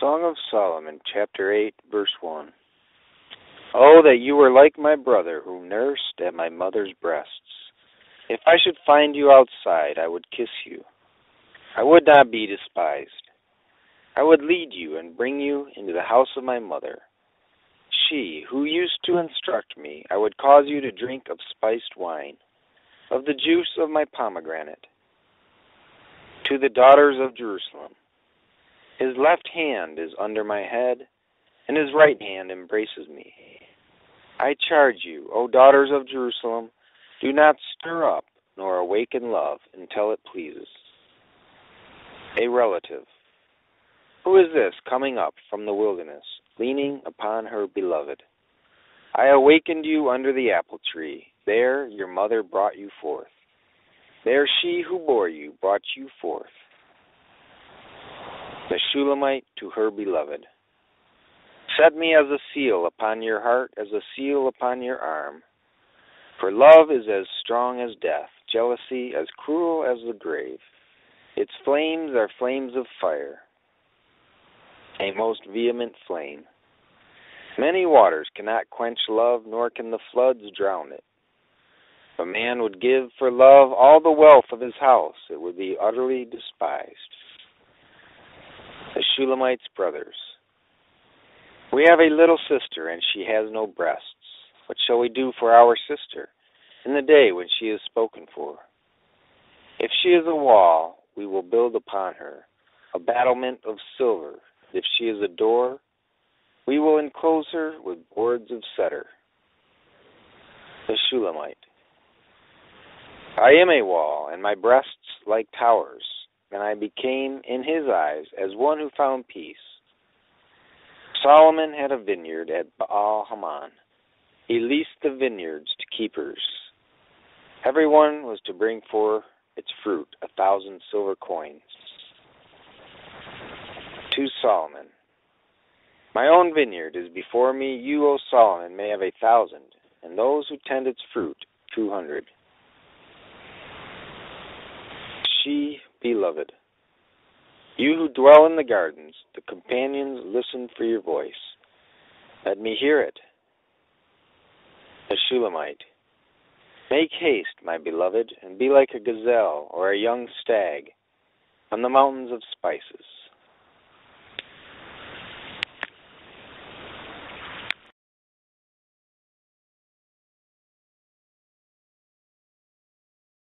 Song of Solomon, chapter 8, verse 1. Oh, that you were like my brother who nursed at my mother's breasts. If I should find you outside, I would kiss you. I would not be despised. I would lead you and bring you into the house of my mother. She, who used to instruct me, I would cause you to drink of spiced wine, of the juice of my pomegranate. To the daughters of Jerusalem. His left hand is under my head, and his right hand embraces me. I charge you, O daughters of Jerusalem, do not stir up nor awaken love until it pleases. A relative. Who is this coming up from the wilderness, leaning upon her beloved? I awakened you under the apple tree. There your mother brought you forth. There she who bore you brought you forth the Shulamite to her beloved. Set me as a seal upon your heart, as a seal upon your arm. For love is as strong as death, jealousy as cruel as the grave. Its flames are flames of fire, a most vehement flame. Many waters cannot quench love, nor can the floods drown it. A man would give for love all the wealth of his house, it would be utterly despised the Shulamite's brothers. We have a little sister, and she has no breasts. What shall we do for our sister in the day when she is spoken for? If she is a wall, we will build upon her a battlement of silver. If she is a door, we will enclose her with boards of cedar. The Shulamite. I am a wall, and my breasts like towers and I became in his eyes as one who found peace. Solomon had a vineyard at Baal Hamon. He leased the vineyards to keepers. Every one was to bring for its fruit a thousand silver coins. To Solomon, My own vineyard is before me. You, O Solomon, may have a thousand, and those who tend its fruit two hundred. She Beloved, you who dwell in the gardens, the companions listen for your voice. Let me hear it. The Shulamite, make haste, my beloved, and be like a gazelle or a young stag on the mountains of spices.